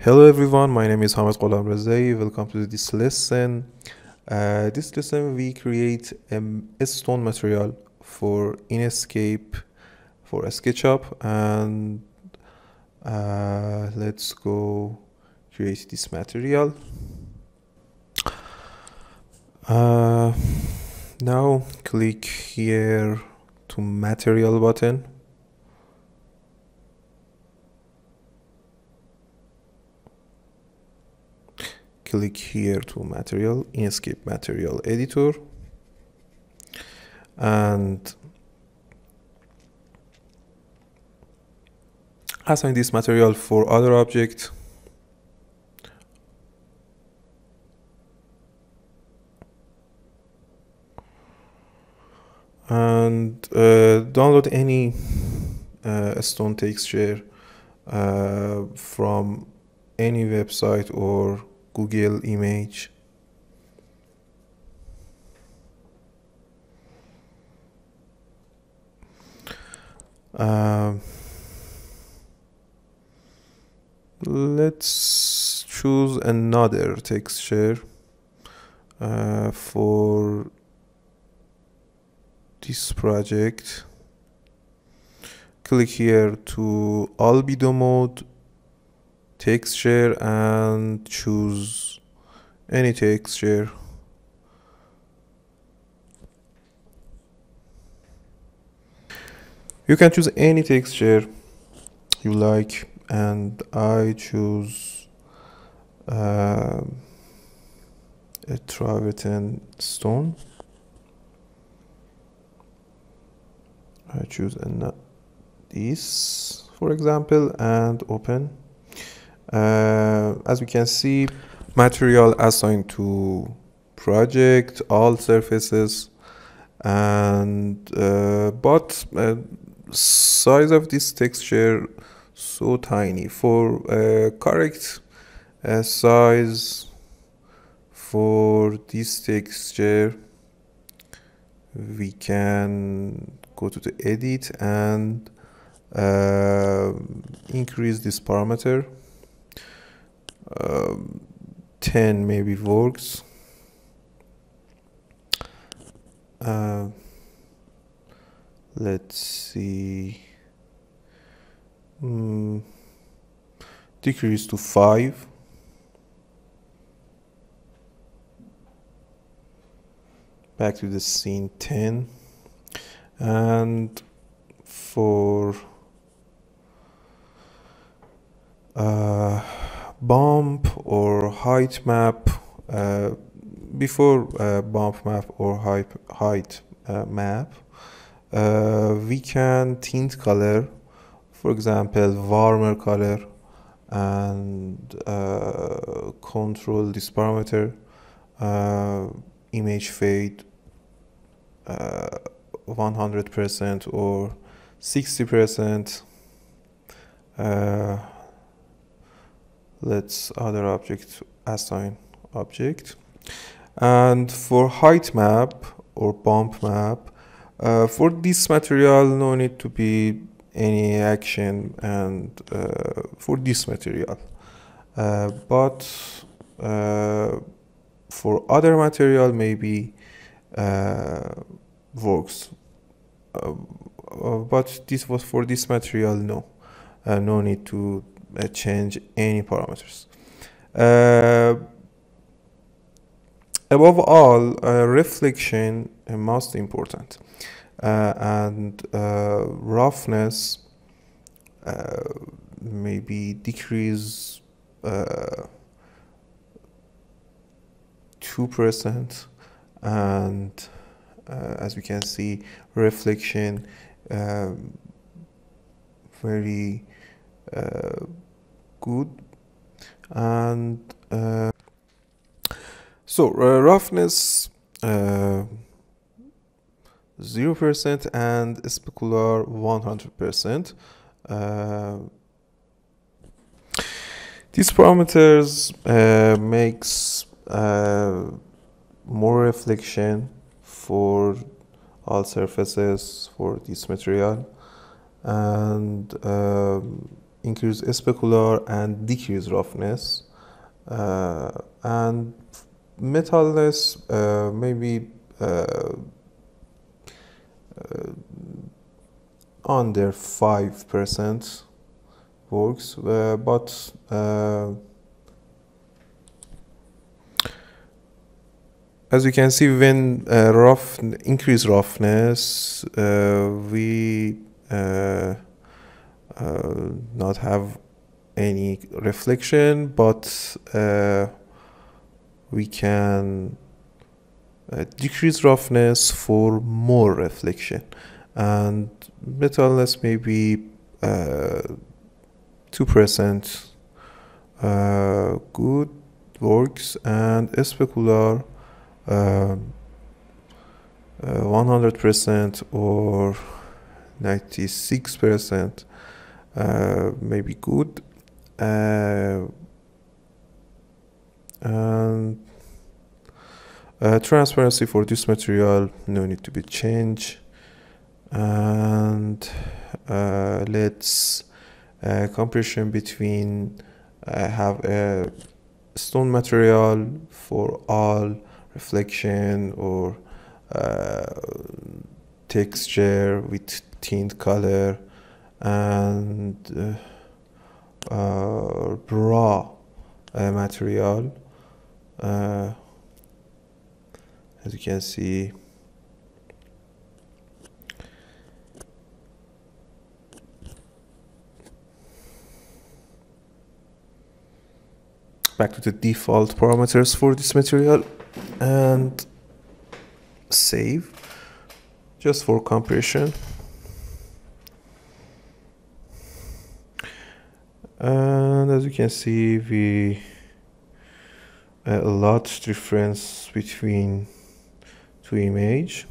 Hello everyone, my name is Hamid Gholam Rezai. Welcome to this lesson. Uh, this lesson we create a stone material for Enscape for SketchUp and uh, let's go create this material. Uh, now click here to material button click here to material Enscape material editor. And assign this material for other object. And uh, download any uh, stone texture uh, from any website or Google image. Um, let's choose another texture uh, for this project. Click here to albedo mode texture and choose any texture. You can choose any texture you like and I choose uh, a travertine stone. I choose an this for example and open as we can see material assigned to project all surfaces and uh, but uh, size of this texture so tiny. For uh, correct uh, size for this texture we can go to the edit and uh, increase this parameter um, 10 maybe works uh, let's see. Mm, decrease to 5 back to the scene 10 and for uh, bump or height map uh, before uh, bump map or height, height uh, map uh, we can tint color for example warmer color and uh, control this parameter uh, image fade 100% or 60% let's other object assign object. And for height map or bump map uh, for this material no need to be any action and uh, for this material. Uh, but uh, for other material maybe uh, works. Uh, but this was for this material no. No need to change any parameters. Uh, above all, uh, reflection most important and roughness maybe decrease two percent and uh, as we can see reflection um, very uh, good. And uh, so uh, roughness zero percent and specular 100% these parameters uh, makes uh, more reflection for all surfaces for this material. And um, increase specular and decrease roughness uh, and metalness uh, maybe uh, uh, under 5% works uh, but uh, as you can see when rough increase roughness we uh, uh, not have any reflection but uh, we can uh, decrease roughness for more reflection. And metalness maybe uh, 2% uh, good works and specular uh, 100% or 96% uh, maybe good. Uh, and uh, transparency for this material no need to be changed. And uh, let's uh, compression between uh, have a stone material for all reflection or uh, texture with tint color and uh, uh, raw uh, material. As you can see. Back to the default parameters for this material and save just for compression and as you can see we a lot difference between two image